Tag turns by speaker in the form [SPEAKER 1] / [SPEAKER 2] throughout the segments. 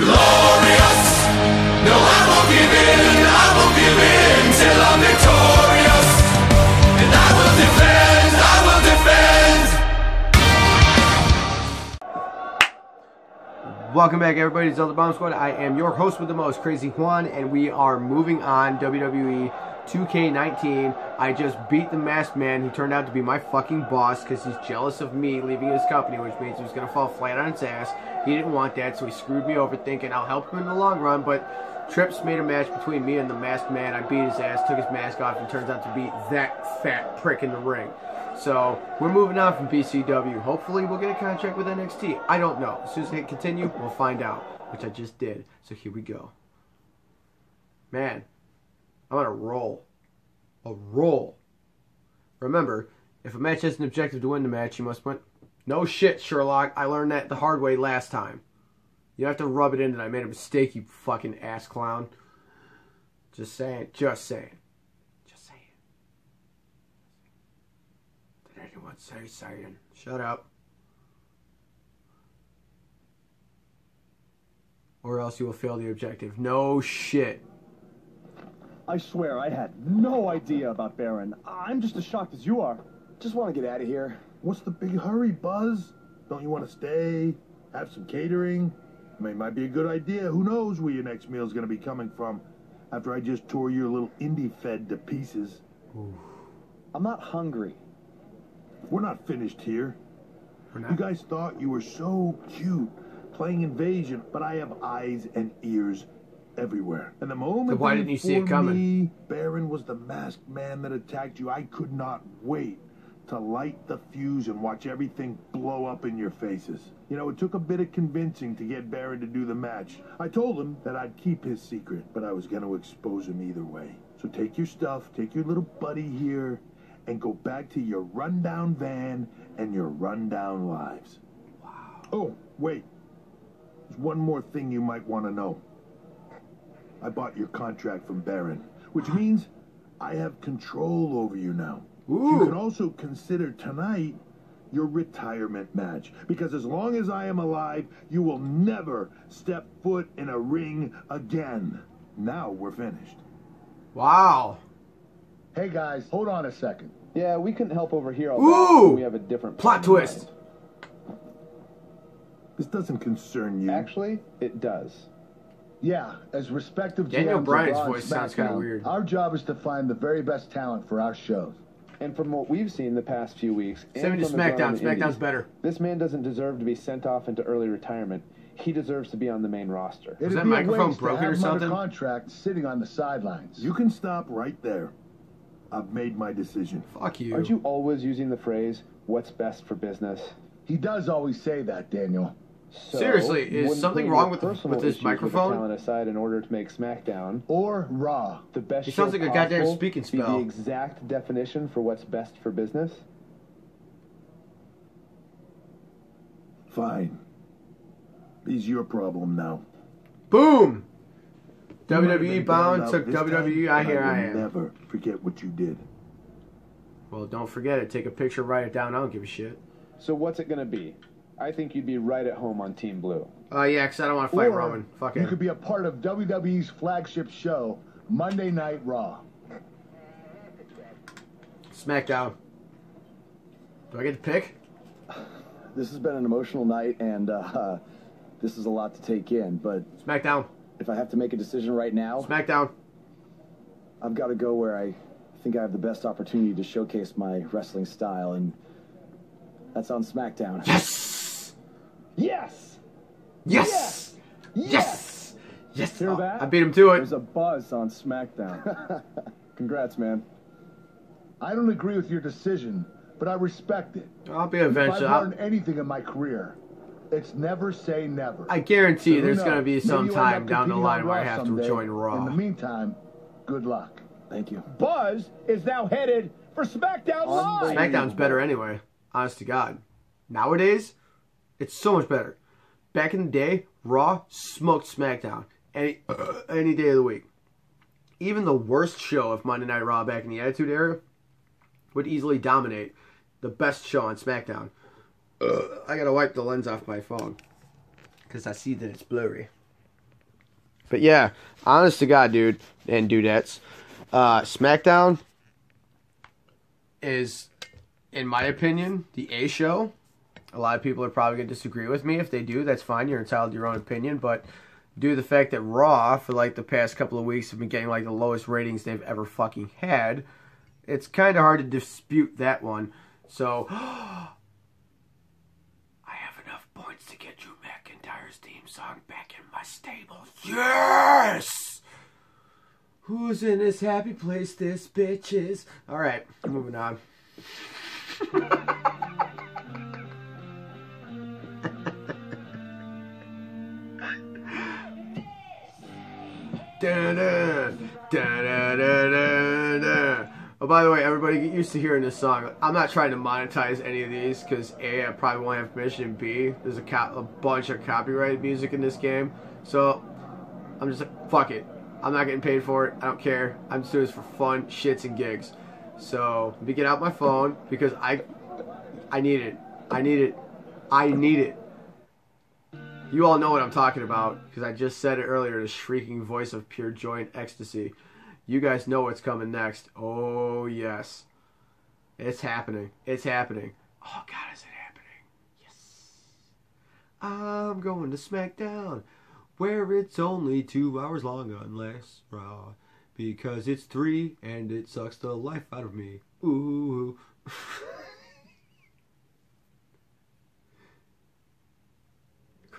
[SPEAKER 1] glorious. No, I won't give in, I won't give in till I'm victorious. And I will defend, I will defend.
[SPEAKER 2] Welcome back, everybody, to Zelda Bomb Squad. I am your host with the most, Crazy Juan, and we are moving on WWE 2K19. I just beat the masked man. He turned out to be my fucking boss because he's jealous of me leaving his company, which means he was going to fall flat on his ass. He didn't want that, so he screwed me over thinking I'll help him in the long run, but Trips made a match between me and the masked man. I beat his ass, took his mask off, and turns out to be that fat prick in the ring. So we're moving on from BCW. Hopefully we'll get a contract with NXT. I don't know. As soon as they continue, we'll find out, which I just did. So here we go. Man, I'm on a roll. A roll. Remember, if a match has an objective to win the match, you must win. No shit, Sherlock. I learned that the hard way last time. You have to rub it in that I made a mistake, you fucking ass clown. Just saying. Just saying. Just saying. Did anyone say saying? Shut up. Or else you will fail the objective. No shit.
[SPEAKER 3] I swear I had no idea about Baron. I'm just as shocked as you are.
[SPEAKER 4] Just want to get out of here.
[SPEAKER 5] What's the big hurry, Buzz? Don't you want to stay? Have some catering? I mean, it might be a good idea. Who knows where your next meal's going to be coming from after I just tore your little indie fed to pieces.
[SPEAKER 3] I'm not hungry.
[SPEAKER 5] We're not finished here.
[SPEAKER 2] We're
[SPEAKER 5] You guys thought you were so cute playing invasion, but I have eyes and ears everywhere. And the moment
[SPEAKER 2] So why didn't you see it coming?
[SPEAKER 5] Me, Baron was the masked man that attacked you. I could not wait to light the fuse and watch everything blow up in your faces. You know, it took a bit of convincing to get Baron to do the match. I told him that I'd keep his secret, but I was going to expose him either way. So take your stuff, take your little buddy here, and go back to your rundown van and your rundown lives. Wow. Oh, wait. There's one more thing you might want to know. I bought your contract from Baron, which means I have control over you now. You can also consider tonight your retirement match because as long as I am alive, you will never step foot in a ring again. Now we're finished.
[SPEAKER 2] Wow.
[SPEAKER 4] Hey guys, hold on a second.
[SPEAKER 3] Yeah, we couldn't help over here all
[SPEAKER 2] Ooh!
[SPEAKER 3] that. We have a different
[SPEAKER 2] Plot
[SPEAKER 3] plan
[SPEAKER 2] twist.
[SPEAKER 5] This doesn't concern you.
[SPEAKER 3] Actually, it does.
[SPEAKER 4] Yeah, as respective
[SPEAKER 2] Daniel
[SPEAKER 4] GMs of
[SPEAKER 2] Bryan's
[SPEAKER 4] Raw and
[SPEAKER 2] voice sounds kinda
[SPEAKER 4] SmackDown,
[SPEAKER 2] weird.
[SPEAKER 4] Our job is to find the very best talent for our shows.
[SPEAKER 3] And from what we've seen the past few weeks,
[SPEAKER 2] Send me to
[SPEAKER 3] from his run
[SPEAKER 2] SmackDown. SmackDown's
[SPEAKER 3] Indies,
[SPEAKER 2] better.
[SPEAKER 3] This man doesn't deserve to be sent off into early retirement. He deserves to be on the main roster.
[SPEAKER 4] It'd
[SPEAKER 2] that microphone broken or something?
[SPEAKER 4] contract sitting on the sidelines.
[SPEAKER 5] You can stop right there. I've made my decision.
[SPEAKER 2] Fuck you.
[SPEAKER 3] Aren't you always using the phrase "What's best for business"?
[SPEAKER 4] He does always say that, Daniel.
[SPEAKER 3] So,
[SPEAKER 2] Seriously, is something wrong with the- with this microphone?
[SPEAKER 3] the talent aside in order to make SmackDown
[SPEAKER 4] Or Raw.
[SPEAKER 3] the best.
[SPEAKER 2] He sounds
[SPEAKER 3] show
[SPEAKER 2] like a goddamn
[SPEAKER 3] possible
[SPEAKER 2] speaking
[SPEAKER 3] be
[SPEAKER 2] spell.
[SPEAKER 3] the exact definition for what's best for business.
[SPEAKER 5] Fine. He's your problem now.
[SPEAKER 2] Boom.
[SPEAKER 5] You
[SPEAKER 2] WWE bound took WWE.
[SPEAKER 5] time,
[SPEAKER 2] I
[SPEAKER 5] but
[SPEAKER 2] hear I
[SPEAKER 5] will
[SPEAKER 2] am.
[SPEAKER 5] Never forget what you did.
[SPEAKER 2] Well, don't forget it. Take a picture, write it down. I don't give a shit.
[SPEAKER 3] So what's it going to be? I think you'd be right at home on Team Blue.
[SPEAKER 2] Uh, yeah, because I don't want to fight
[SPEAKER 4] or
[SPEAKER 2] Roman. Fuck
[SPEAKER 4] you
[SPEAKER 2] it.
[SPEAKER 4] could be a part of WWE's flagship show, Monday Night Raw.
[SPEAKER 2] SmackDown. Do I get to pick?
[SPEAKER 6] this has been an emotional night, and uh, this is a lot to take in. But
[SPEAKER 2] SmackDown.
[SPEAKER 6] if I have to make a decision right now,
[SPEAKER 2] SmackDown.
[SPEAKER 6] I've got to go where I think I have the best opportunity to showcase my wrestling style, and that's on SmackDown.
[SPEAKER 2] Yes.
[SPEAKER 3] Yes.
[SPEAKER 2] Yes. Yes. Yes.
[SPEAKER 6] Hear
[SPEAKER 2] Oh,
[SPEAKER 6] that?
[SPEAKER 2] I beat him to it.
[SPEAKER 6] There's a buzz on SmackDown. Congrats, man.
[SPEAKER 4] I don't agree with your decision, but I respect it.
[SPEAKER 2] I'll be
[SPEAKER 4] If I've
[SPEAKER 2] eventually. I'll-
[SPEAKER 4] learned anything in my career, it's never say never.
[SPEAKER 2] I guarantee
[SPEAKER 4] So who
[SPEAKER 2] there's going to be some time down the line where I
[SPEAKER 4] Raw
[SPEAKER 2] have to join Raw.
[SPEAKER 4] In the meantime, good luck.
[SPEAKER 6] Thank you.
[SPEAKER 7] Buzz is now headed for SmackDown Live.
[SPEAKER 2] SmackDown's better anyway. Honest to God. Nowadays, it's so much better. Back in the day, Raw smoked SmackDown any any day of the week. Even the worst show of Monday Night Raw back in the Attitude Era would easily dominate the best show on SmackDown. I gotta wipe the lens off my phone because I see that it's blurry. But yeah, honest to God, dude, and dudettes, uh, SmackDown is, in my opinion, the A show. A lot of people are probably going to disagree with me. If they do, that's fine. You're entitled to your own opinion. But due to the fact that Raw, for like the past couple of weeks, have been getting like the lowest ratings they've ever fucking had, it's kind of hard to dispute that one. So, I have enough points to get Drew McIntyre's theme song back in my stable. Yes! Who's in this happy place? This bitch is. Alright, moving on. Oh, by the way, everybody get used to hearing this song. I'm not trying to monetize any of these because A, I probably won't have permission. and B, there's a, a bunch of copyrighted music in this game. So I'm just like, fuck it. I'm not getting paid for it. I don't care. I'm just doing this for fun, shits, and gigs. So let me get out my phone because I, I need it. I need it. I need it. You all know what I'm talking about because I just said it earlier. The shrieking voice of pure joy and ecstasy. You guys know what's coming next. Oh yes, it's happening. It's happening. Oh God, is it happening? Yes. I'm going to SmackDown, where it's only two hours long unless Raw, because it's three and it sucks the life out of me. Ooh.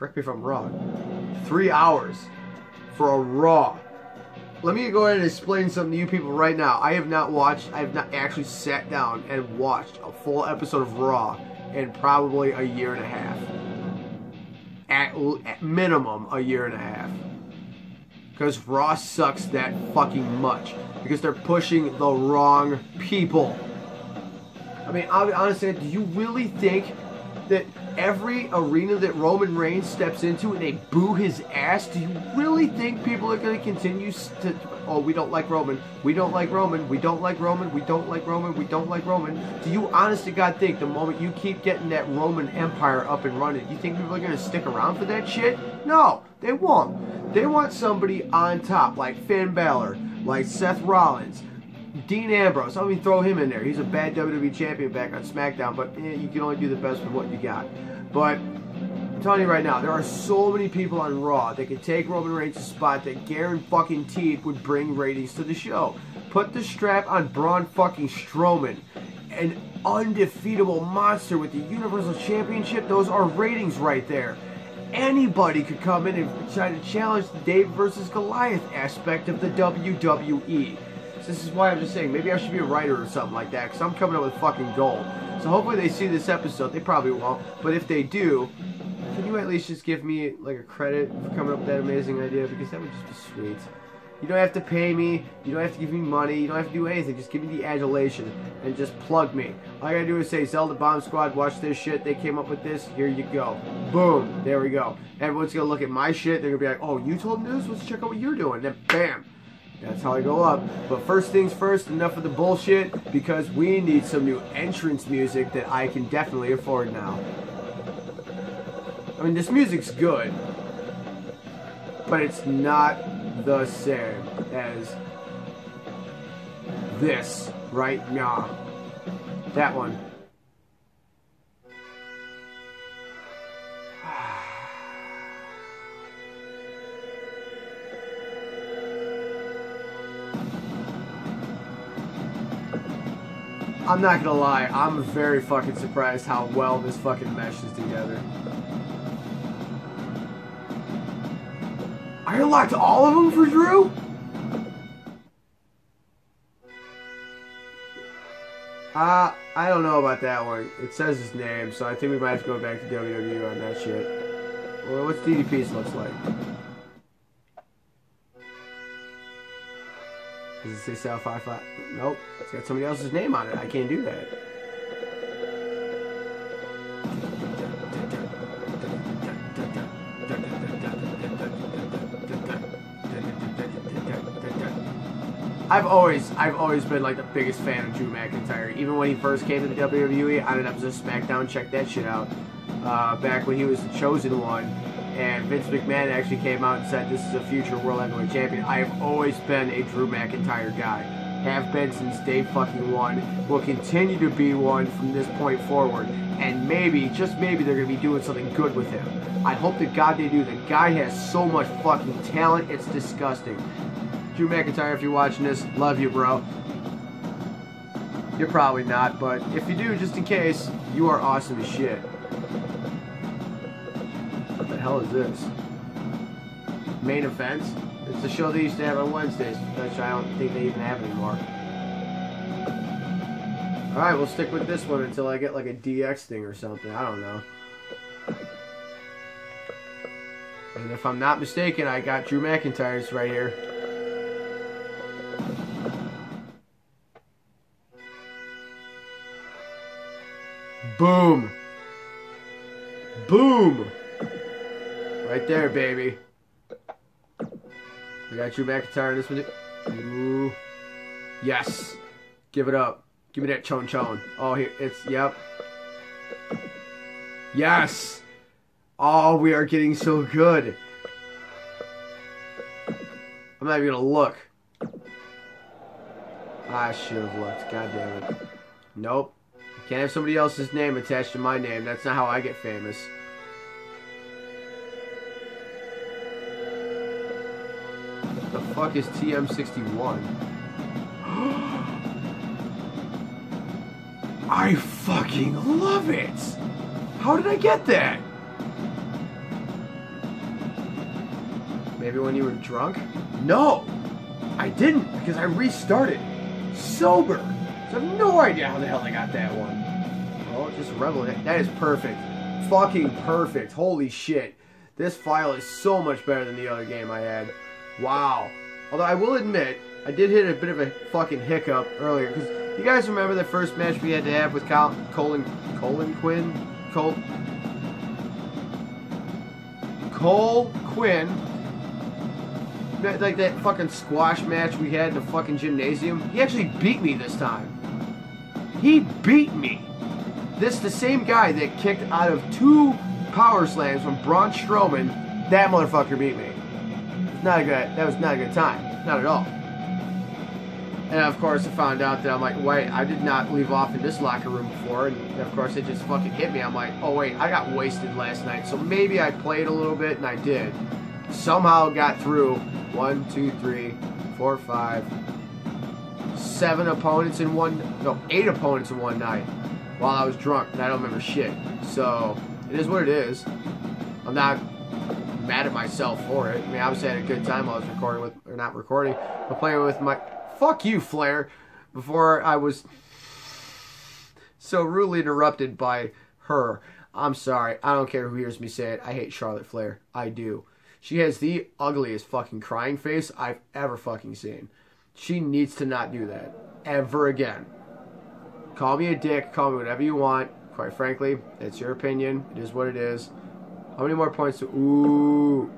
[SPEAKER 2] Correct me if I'm wrong. Three hours for a Raw. Let me go ahead and explain something to you people right now. I have not watched, I have not actually sat down and watched a full episode of Raw in probably a year and a half. At, at minimum, a year and a half. Because Raw sucks that fucking much. Because they're pushing the wrong people. I mean, I'll be honest, do you really think that every arena that Roman Reigns steps into and they boo his ass, do you really think people are going to continue to, oh, we don't like Roman, we don't like Roman, we don't like Roman, we don't like Roman, we don't like Roman? Do you honest to God think the moment you keep getting that Roman Empire up and running, do you think people are going to stick around for that shit? No, they won't. They want somebody on top, like Finn Balor, like Seth Rollins, Dean Ambrose, I mean, throw him in there. He's a bad WWE champion back on SmackDown, but eh, you can only do the best with what you got. But I'm telling you right now, there are so many people on Raw that could take Roman Reigns' spot that Garen fucking Teed would bring ratings to the show. Put the strap on Braun fucking Strowman, an undefeatable monster with the Universal Championship. Those are ratings right there. Anybody could come in and try to challenge the Dave versus Goliath aspect of the WWE. So this is why I'm just saying, maybe I should be a writer or something like that, because I'm coming up with fucking gold. So hopefully they see this episode. They probably won't, but if they do, can you at least just give me like a credit for coming up with that amazing idea? Because that would just be sweet. You don't have to pay me. You don't have to give me money. You don't have to do anything. Just give me the adulation and just plug me. All I gotta do is say, Zelda Bomb Squad, watch this shit. They came up with this. Here you go. Boom. There we go. Everyone's gonna look at my shit. They're gonna be like, oh, you told them this? Let's check out what you're doing. Then bam. That's how I go up. But first things first, enough of the bullshit because we need some new entrance music that I can definitely afford now. I mean, this music's good, but it's not the same as this right now. That one. I'm not gonna lie, I'm very fucking surprised how well this fucking meshes together. I unlocked all of them for Drew? Uh, I don't know about that one. It says his name, so I think we might have to go back to WWE on that shit. Well, what's DDP's looks like? Does it say South 5 5? Nope. It's got somebody else's name on it. I can't do that. I've always, I've always been like the biggest fan of Drew McIntyre. Even when he first came to the WWE, on an episode of SmackDown, check that shit out. Uh, back when he was the chosen one, and Vince McMahon actually came out and said this is a future World Heavyweight Champion. I have always been a Drew McIntyre guy. Have been since day fucking one. Will continue to be one from this point forward. And maybe, just maybe, they're going to be doing something good with him. I hope to God they do. The guy has so much fucking talent, it's disgusting. Drew McIntyre, if you're watching this, love you, bro. You're probably not, but if you do, just in case, you are awesome as shit. Hell is this? Main events? It's the show they used to have on Wednesdays, which I don't think they even have anymore. Alright, we'll stick with this one until I get like a DX thing or something. I don't know. And if I'm not mistaken, I got Drew McIntyre's right here. Boom. There, baby. We got Drew McIntyre in this one. Ooh. Yes. Give it up. Give me that chon chon. Oh, here it's yep. Yes. Oh, we are getting so good. I'm not even gonna look. I should have looked. God damn it. Nope. Can't have somebody else's name attached to my name. That's not how I get famous. Fuck is TM61? I fucking love it! How did I get that? Maybe when you were drunk? No! I didn't because I restarted. Sober. So I have no idea how the hell I got that one. Oh, just rebel. That is perfect. Fucking perfect. Holy shit. This file is so much better than the other game I had. Wow. Although I will admit, I did hit a bit of a fucking hiccup earlier. Because you guys remember the first match we had to have with Col Colin, Colin Quinn? Cole, Cole Quinn. Like that fucking squash match we had in the fucking gymnasium. He actually beat me this time. He beat me. This the same guy that kicked out of two power slams from Braun Strowman. That motherfucker beat me. Not a good. That was not a good time. Not at all. And of course, I found out that I'm like, wait, I did not leave off in this locker room before. And of course, it just fucking hit me. I'm like, oh wait, I got wasted last night. So maybe I played a little bit, and I did. Somehow got through one, two, three, four, five, seven opponents in one, no, eight opponents in one night while I was drunk, and I don't remember shit. So it is what it is. I'm not mad at myself for it. I mean, obviously I had a good time while I was recording with, or not recording, but playing with my. Fuck you, Flair. Before I was so rudely interrupted by her. I'm sorry. I don't care who hears me say it. I hate Charlotte Flair. I do. She has the ugliest fucking crying face I've ever fucking seen. She needs to not do that. Ever again. Call me a dick, call me whatever you want. Quite frankly, it's your opinion. It is what it is. How many more points ooh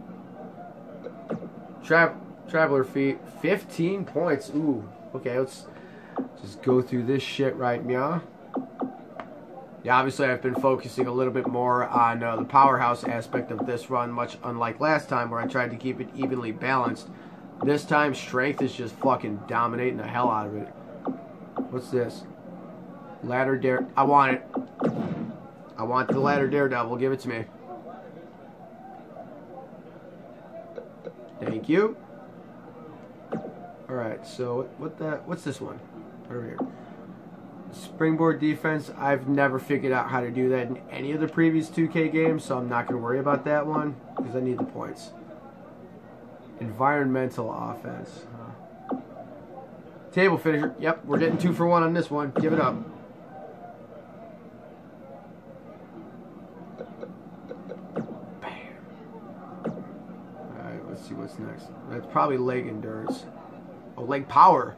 [SPEAKER 2] Tra- traveler fee 15 points. Ooh. Okay, let's just go through this shit right now. Yeah, obviously I've been focusing a little bit more on uh, the powerhouse aspect of this run, much unlike last time where I tried to keep it evenly balanced. This time, strength is just fucking dominating the hell out of it. What's this? Ladder dare. I want it. I want the ladder daredevil. Give it to me. Thank you. All right. So what that? What's this one? Over here. Springboard defense. I've never figured out how to do that in any of the previous 2K games, so I'm not going to worry about that one because I need the points. Environmental offense. Huh. Table finisher. Yep, we're getting two for one on this one. Give it up. Bam. Alright, let's see what's next. That's probably leg endurance. Oh, leg power.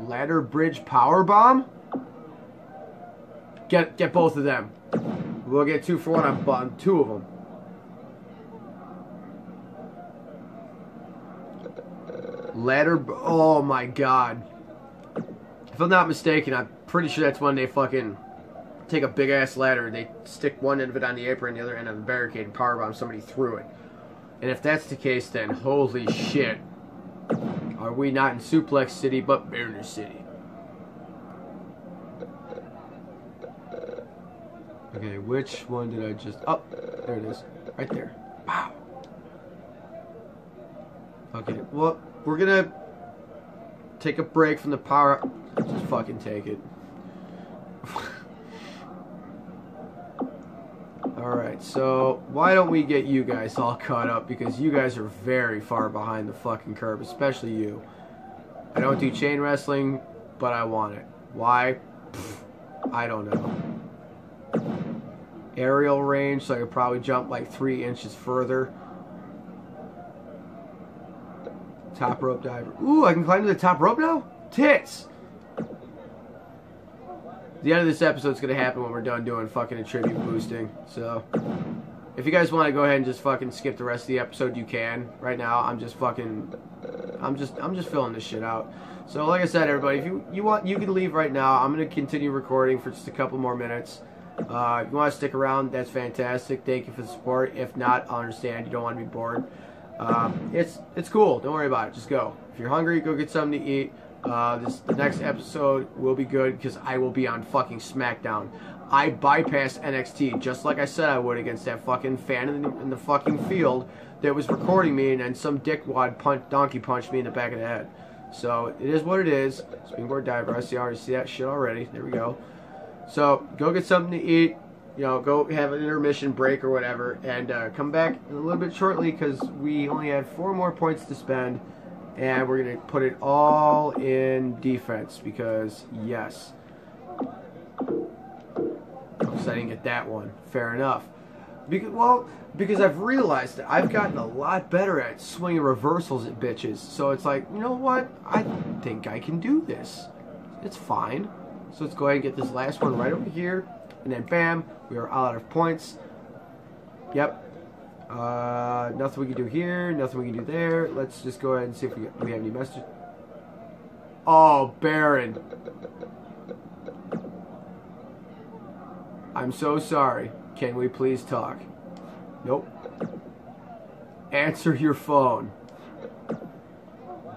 [SPEAKER 2] Ladder bridge power bomb? Get get both of them. We'll get two for one on, on two of them. Ladder. Oh my god. If I'm not mistaken, I'm pretty sure that's when they fucking take a big ass ladder, they stick one end of it on the apron, the other end on the barricade, and powerbomb somebody through it. And if that's the case, then holy shit, are we not in Suplex City but Mariner City? Okay, which one did I just? Oh, there it is, right there. Wow. Okay, well, we're gonna take a break from the power. Just fucking take it. Alright, so why don't we get you guys all caught up because you guys are very far behind the fucking curve, especially you. I don't do chain wrestling, but I want it. Why? Pfft, I don't know. Aerial range, so I could probably jump like three inches further. Top rope diver. Ooh, I can climb to the top rope now? Tits! The end of this episode is gonna happen when we're done doing fucking attribute boosting. So, if you guys want to go ahead and just fucking skip the rest of the episode, you can. Right now, I'm just fucking, I'm just, I'm just filling this shit out. So, like I said, everybody, if you you want, you can leave right now. I'm gonna continue recording for just a couple more minutes. Uh, if you want to stick around, that's fantastic. Thank you for the support. If not, I understand. You don't want to be bored. Um, it's it's cool. Don't worry about it. Just go. If you're hungry, go get something to eat. Uh, this the next episode will be good because I will be on fucking SmackDown. I bypassed NXT just like I said I would against that fucking fan in the, in the fucking field that was recording me, and then some dickwad punch, donkey punched me in the back of the head. So it is what it is. Springboard diver. I see already see that shit already. There we go. So go get something to eat. You know, go have an intermission break or whatever, and uh, come back a little bit shortly because we only have four more points to spend, and we're gonna put it all in defense because yes. I didn't get that one. Fair enough. Because well, because I've realized that I've gotten a lot better at swinging reversals at bitches. So it's like, you know what? I think I can do this. It's fine. So let's go ahead and get this last one right over here. And then bam, we are all out of points. Yep. Uh, nothing we can do here, nothing we can do there. Let's just go ahead and see if we, we have any messages. Oh, Baron. I'm so sorry. Can we please talk? Nope. Answer your phone.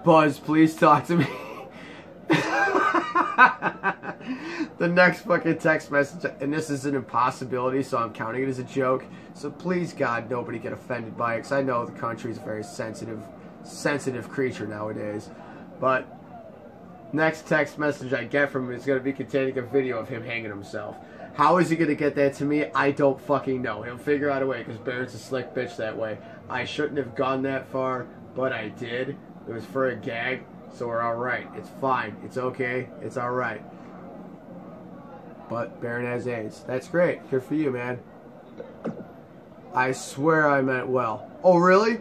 [SPEAKER 2] Buzz, please talk to me. the next fucking text message, and this is an impossibility, so I'm counting it as a joke. So please, God, nobody get offended by it, because I know the country is a very sensitive, sensitive creature nowadays. But next text message I get from him is going to be containing a video of him hanging himself. How is he going to get that to me? I don't fucking know. He'll figure out a way, because Barrett's a slick bitch that way. I shouldn't have gone that far, but I did. It was for a gag, so we're alright. It's fine. It's okay. It's alright. But Baron has AIDS. That's great. Good for you, man. I swear I meant well. Oh, really?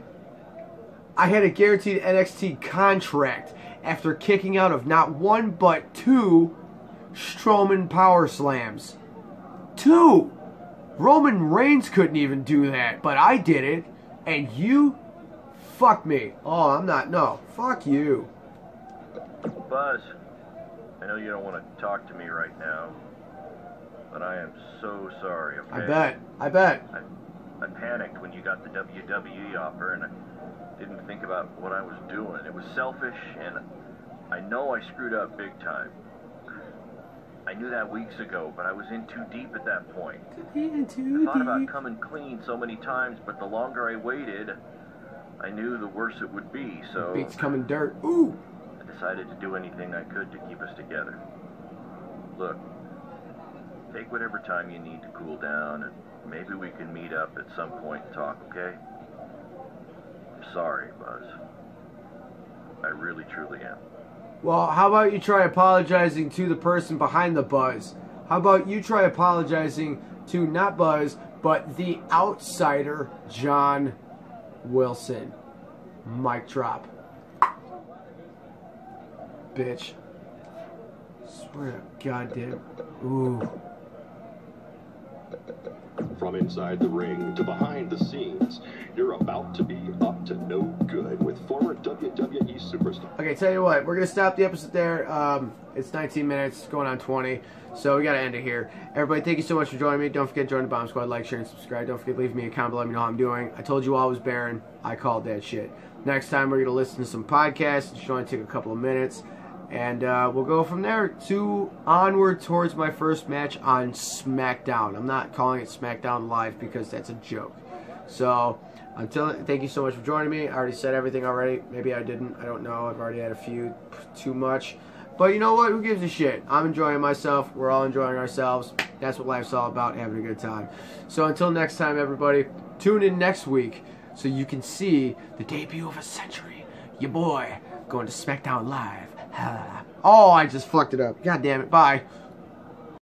[SPEAKER 2] I had a guaranteed NXT contract after kicking out of not one but two Strowman Power Slams. Two! Roman Reigns couldn't even do that, but I did it. And you? Fuck me. Oh, I'm not. No. Fuck you.
[SPEAKER 8] Buzz, I know you don't want to talk to me right now, but I am so sorry. Okay?
[SPEAKER 2] I bet. I bet.
[SPEAKER 8] I, I panicked when you got the WWE offer, and I didn't think about what I was doing. It was selfish, and I know I screwed up big time. I knew that weeks ago, but I was in too deep at that point. In too I thought about coming clean so many times, but the longer I waited, I knew the worse it would be. So
[SPEAKER 2] Beats coming dirt. Ooh.
[SPEAKER 8] I decided to do anything I could to keep us together. Look, take whatever time you need to cool down, and maybe we can meet up at some point and talk, okay? I'm sorry, Buzz. I really, truly am.
[SPEAKER 2] Well, how about you try apologizing to the person behind the buzz? How about you try apologizing to not Buzz, but the outsider, John Wilson? Mic drop. Bitch. Swear to goddamn. Ooh.
[SPEAKER 9] From inside the ring to behind the scenes, you're about to be up to no good with former WWE superstar.
[SPEAKER 2] Okay, tell you what, we're gonna stop the episode there. Um, it's 19 minutes, going on 20, so we gotta end it here. Everybody, thank you so much for joining me. Don't forget to join the Bomb Squad, like, share, and subscribe. Don't forget to leave me a comment, let me know how I'm doing. I told you all I was Baron. I called that shit. Next time we're gonna listen to some podcasts. It's only take a couple of minutes, and uh, we'll go from there to onward towards my first match on SmackDown. I'm not calling it SmackDown Live because that's a joke. So until thank you so much for joining me. I already said everything already. Maybe I didn't. I don't know. I've already had a few too much. But you know what? Who gives a shit? I'm enjoying myself. We're all enjoying ourselves. That's what life's all about, having a good time. So until next time, everybody, tune in next week so you can see the debut of a century. Your boy going to SmackDown Live. oh, I just fucked it up. God damn it. Bye.